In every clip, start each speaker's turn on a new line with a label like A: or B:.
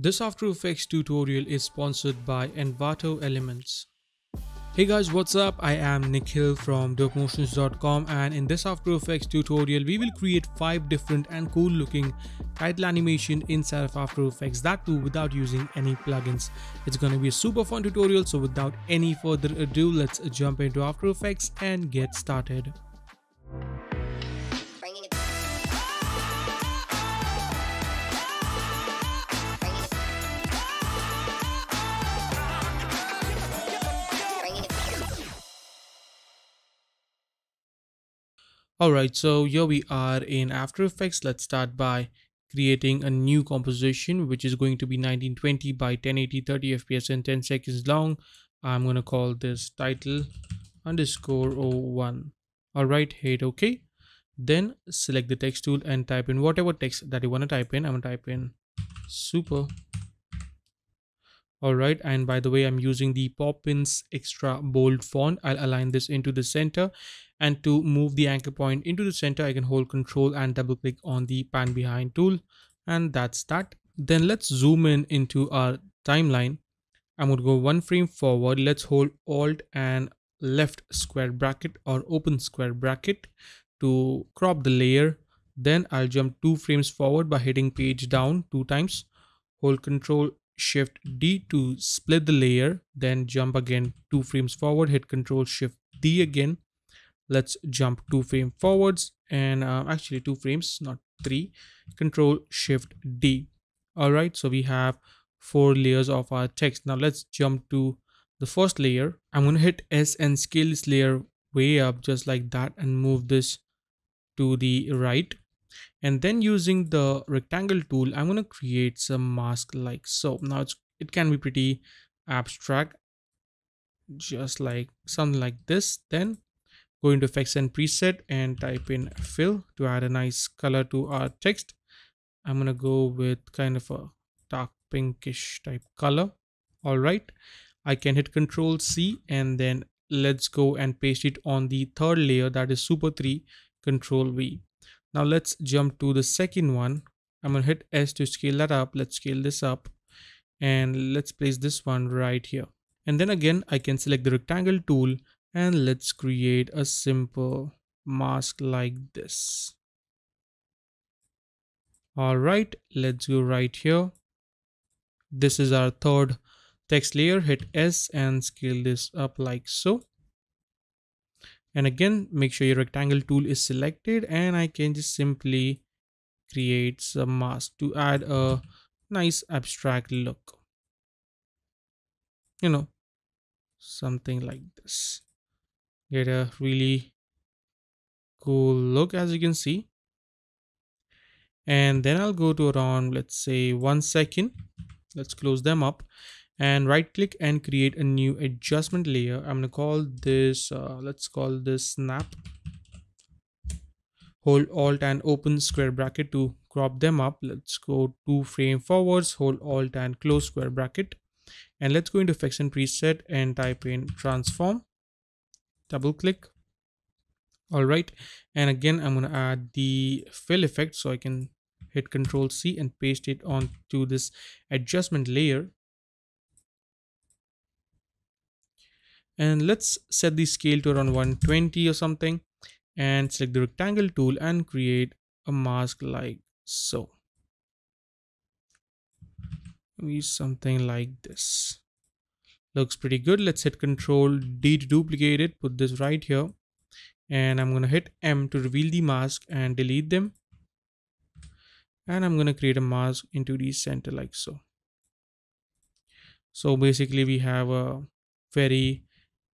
A: This After Effects tutorial is sponsored by Envato Elements. Hey guys, what's up? I am Nikhil from dopemotions.com and in this After Effects tutorial, we will create 5 different and cool looking title animation inside of After Effects, that too without using any plugins. It's gonna be a super fun tutorial, so without any further ado, let's jump into After Effects and get started. Alright, so here we are in After Effects. Let's start by creating a new composition, which is going to be 1920 by 1080 30 FPS and 10 seconds long. I'm going to call this title underscore 01. Alright, hit OK. Then select the text tool and type in whatever text that you want to type in. I'm going to type in super all right and by the way i'm using the poppins extra bold font i'll align this into the center and to move the anchor point into the center i can hold control and double click on the pan behind tool. And that's that. Then let's zoom in into our timeline. I'm going to go one frame forward. Let's hold alt and left square bracket or open square bracket to crop the layer. Then i'll jump two frames forward by hitting page down two times. Hold control shift D to split the layer, then jump again two frames forward, hit control shift D again. Let's jump two frame forwards and uh, actually two frames, not three, control shift D. All right, so we have four layers of our text. Now let's jump to the first layer. I'm going to hit S and scale this layer way up just like that and move this to the right and then using the rectangle tool i'm going to create some mask like so now it's it can be pretty abstract just like something like this then go into effects and preset and type in fill to add a nice color to our text i'm to go with kind of a dark pinkish type color all right i can hit control c and then let's go and paste it on the third layer that is super 3 control v now let's jump to the second one. I'm gonna hit S to scale that up. Let's scale this up and let's place this one right here. And then again, I can select the rectangle tool and let's create a simple mask like this. All right, let's go right here. This is our third text layer. Hit S and scale this up like so and again make sure your rectangle tool is selected and I can just simply create some mask to add a nice abstract look you know something like this get a really cool look as you can see. And then I'll go to around let's say one second. Let's close them up and right click and create a new adjustment layer. I'm gonna call this uh, let's call this snap. Hold alt and open square bracket to crop them up. Let's go two frame forwards hold alt and close square bracket. And let's go into effects preset and type in transform double click. All right. And again i'm going to add the fill effect so i can hit control c and paste it onto this adjustment layer. And let's set the scale to around 120 or something and select the rectangle tool and create a mask like so. Maybe something like this looks pretty good. Let's hit control d to duplicate it. Put this right here. And i'm going to hit m to reveal the mask and delete them. And i'm going to create a mask into the center like so. So basically we have a very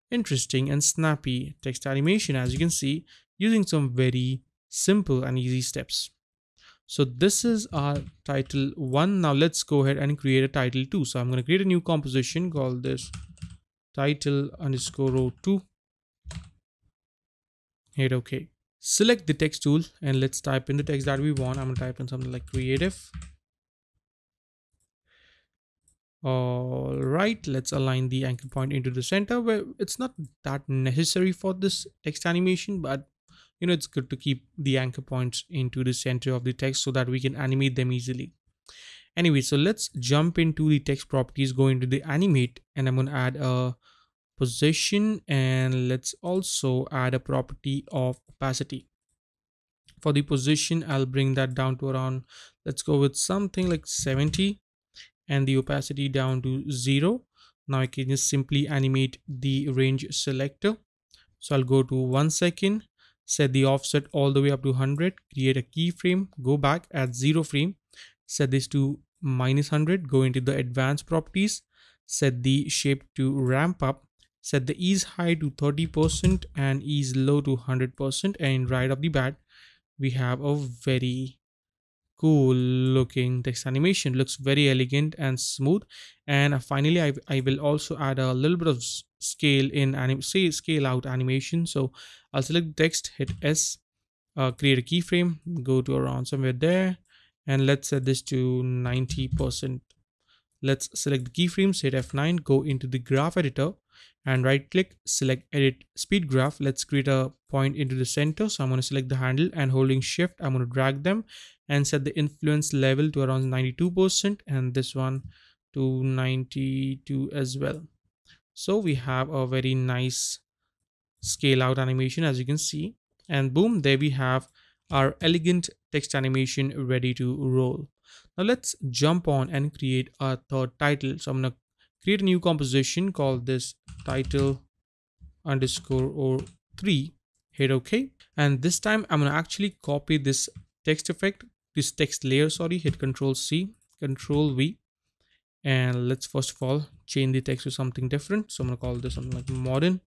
A: interesting and snappy text animation as you can see using some very simple and easy steps. So this is our title one. Now let's go ahead and create a title two. So I'm going to create a new composition called this title underscore row two. Hit OK. Select the text tool and let's type in the text that we want. I'm going to type in something like creative all right let's align the anchor point into the center where it's not that necessary for this text animation but you know it's good to keep the anchor points into the center of the text so that we can animate them easily Anyway, so let's jump into the text properties, go into the animate, and I'm going to add a position and let's also add a property of opacity. For the position, I'll bring that down to around, let's go with something like 70 and the opacity down to zero. Now I can just simply animate the range selector. So I'll go to one second, set the offset all the way up to 100, create a keyframe, go back, at zero frame, set this to minus 100, go into the advanced properties, set the shape to ramp up, set the ease high to 30% and ease low to 100% and right off the bat, we have a very cool looking text animation. Looks very elegant and smooth. And uh, finally I, I will also add a little bit of scale in anim say scale out animation. So i'll select text hit s uh, create a keyframe go to around somewhere there and let's set this to 90 percent. Let's select the keyframes hit f9 go into the graph editor and right click select edit speed graph. Let's create a point into the center. So i'm going to select the handle and holding shift. I'm going to drag them and set the influence level to around 92 percent and this one to 92 as well so we have a very nice scale out animation as you can see. And boom there we have our elegant text animation ready to roll. Now let's jump on and create a third title. So i'm going to create a new composition called this title underscore or 3 hit ok. And this time i'm going to actually copy this text effect this text layer sorry. Hit control c control v and let's first of all change the text to something different. So i'm to call this something like modern.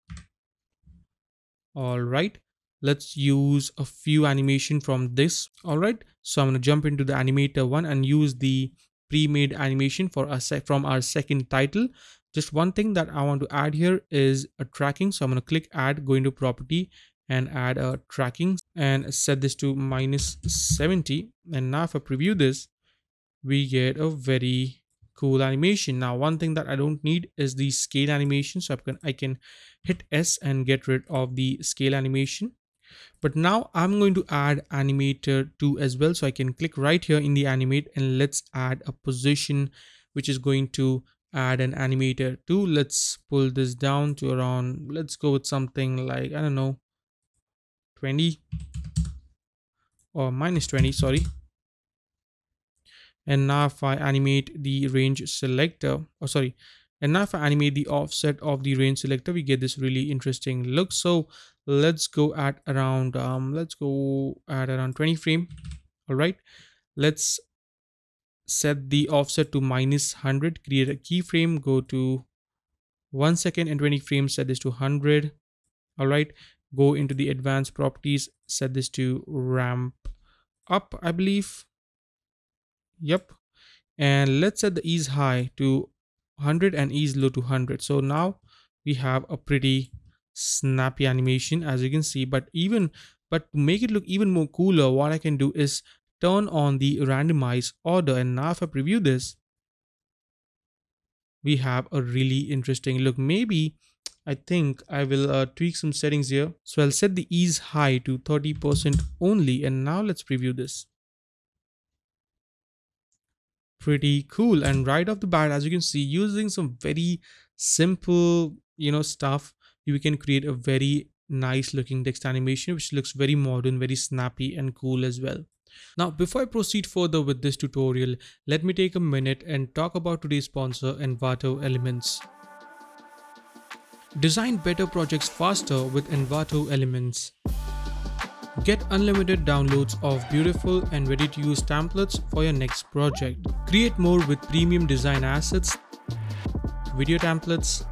A: All right. Let's use a few animation from this. All right. So i'm going to jump into the animator one and use the pre-made animation for us from our second title. Just one thing that i want to add here is a tracking. So i'm going to click add go into property and add a tracking and set this to minus 70 and now if i preview this we get a very cool animation. Now one thing that i don't need is the scale animation so i can i can hit s and get rid of the scale animation. But now i'm going to add animator 2 as well so i can click right here in the animate and let's add a position which is going to add an animator 2 let's pull this down to around let's go with something like i don't know 20 or minus 20 sorry and now if i animate the range selector. Oh sorry. And now if i animate the offset of the range selector. We get this really interesting look. So let's go at around um let's go at around 20 frame. All right let's set the offset to minus 100 create a keyframe. Go to one second and 20 frames. Set this to 100 all right go into the advanced properties. Set this to ramp up i believe yep. And let's set the ease high to 100 and ease low to 100 so now we have a pretty snappy animation as you can see. But even but to make it look even more cooler what i can do is turn on the randomize order. And now if i preview this we have a really interesting look. Maybe i think i will uh, tweak some settings here. So i'll set the ease high to 30 percent only. And now let's preview this pretty cool and right off the bat as you can see using some very simple you know stuff you can create a very nice looking text animation which looks very modern very snappy and cool as well. Now before i proceed further with this tutorial let me take a minute and talk about today's sponsor envato elements. Design better projects faster with envato elements Get unlimited downloads of beautiful and ready to use templates for your next project. Create more with premium design assets, video templates,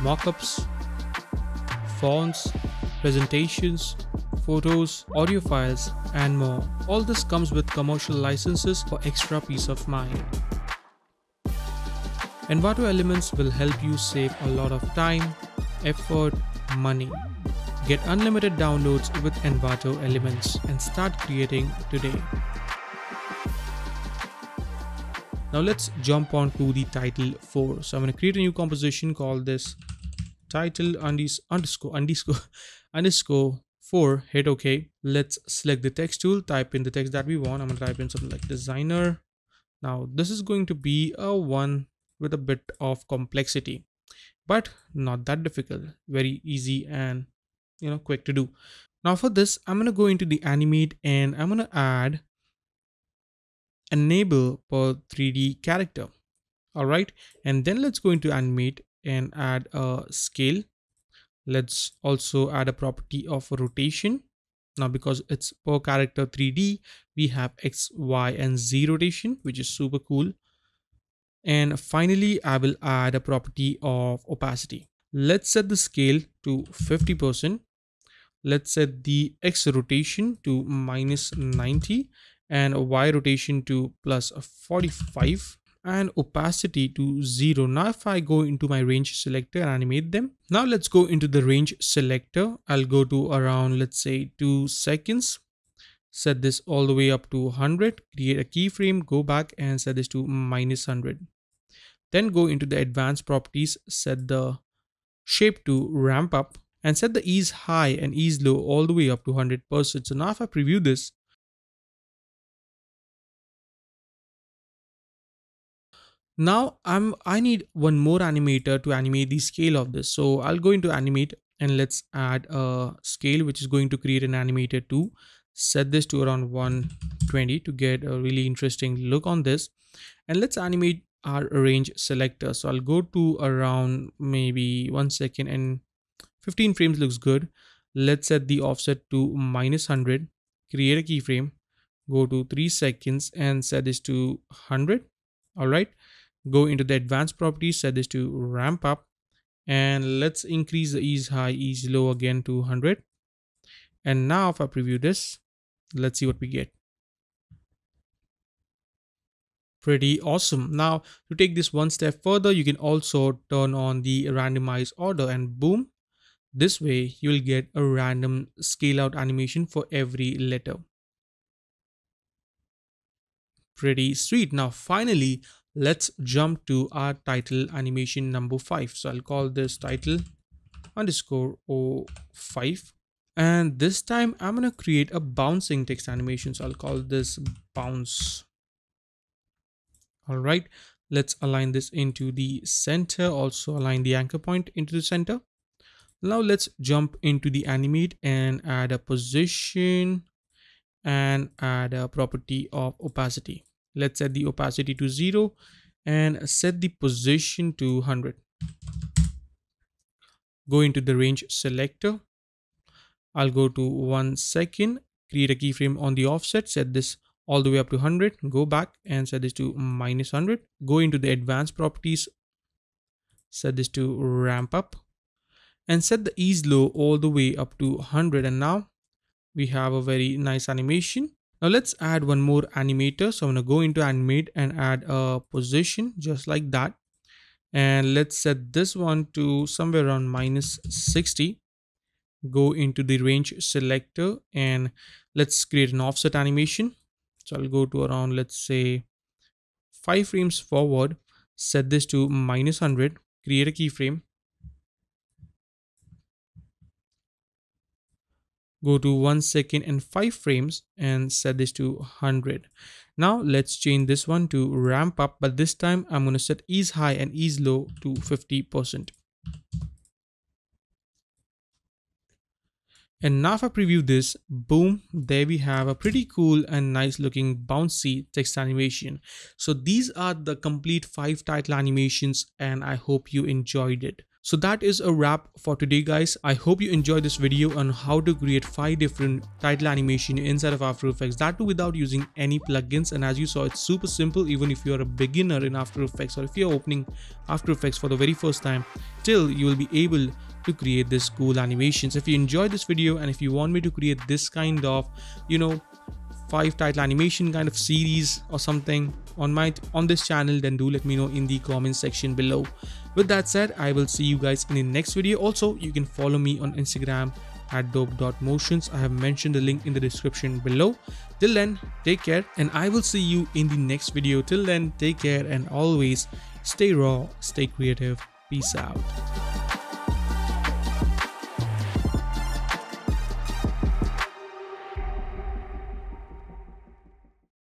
A: mockups, fonts, presentations, photos, audio files, and more. All this comes with commercial licenses for extra peace of mind. Envato Elements will help you save a lot of time, effort, money. Get unlimited downloads with Envato Elements and start creating today. Now let's jump on to the title 4. So I'm going to create a new composition called this title underscore underscore underscore 4 hit ok. Let's select the text tool type in the text that we want. I'm gonna type in something like designer. Now this is going to be a one with a bit of complexity but not that difficult. Very easy and you know quick to do. Now for this i'm going to go into the animate and i'm going to add enable per 3d character. All right and then let's go into animate and add a scale. Let's also add a property of rotation. Now because it's per character 3d we have x y and z rotation which is super cool. And finally i will add a property of opacity. Let's set the scale to 50 percent let's set the x rotation to minus 90 and y rotation to plus 45 and opacity to 0. Now if I go into my range selector and animate them. Now let's go into the range selector. I'll go to around let's say 2 seconds. Set this all the way up to 100. Create a keyframe. Go back and set this to minus 100. Then go into the advanced properties. Set the shape to ramp up and set the ease high and ease low all the way up to 100%. So now if I preview this, now i'm i need one more animator to animate the scale of this. So i'll go into animate and let's add a scale which is going to create an animator to set this to around 120 to get a really interesting look on this. And let's animate our range selector. So i'll go to around maybe one second and 15 frames looks good. Let's set the offset to minus 100 create a keyframe. Go to three seconds and set this to 100 all right. Go into the advanced properties set this to ramp up. And let's increase the ease high ease low again to 100 and now if i preview this let's see what we get. Pretty awesome. Now to take this one step further you can also turn on the randomize order and boom this way you'll get a random scale out animation for every letter. Pretty sweet. Now finally let's jump to our title animation number five. So i'll call this title underscore 05 and this time i'm going to create a bouncing text animation. So i'll call this bounce. All right. Let's align this into the center. Also align the anchor point into the center now let's jump into the animate and add a position and add a property of opacity. Let's set the opacity to 0 and set the position to 100 go into the range selector. I'll go to one second create a keyframe on the offset set this all the way up to 100 go back and set this to minus 100 go into the advanced properties set this to ramp up and set the ease low all the way up to 100 and now we have a very nice animation now let's add one more animator. So I'm going to go into animate and add a position just like that. And let's set this one to somewhere around minus 60. Go into the range selector and let's create an offset animation. So I'll go to around, let's say five frames forward, set this to minus 100, create a keyframe go to one second and five frames and set this to 100 now let's change this one to ramp up but this time i'm going to set ease high and ease low to 50 percent. And now if i preview this boom there we have a pretty cool and nice looking bouncy text animation. So these are the complete five title animations and i hope you enjoyed it so that is a wrap for today guys. I hope you enjoyed this video on how to create 5 different title animation inside of After Effects. That too without using any plugins and as you saw it's super simple even if you're a beginner in After Effects or if you're opening After Effects for the very first time. Still you will be able to create this cool animations. If you enjoyed this video and if you want me to create this kind of you know five title animation kind of series or something on my on this channel then do let me know in the comment section below. With that said i will see you guys in the next video. Also you can follow me on instagram at dope.motions i have mentioned the link in the description below. Till then take care and i will see you in the next video. Till then take care and always stay raw stay creative. Peace out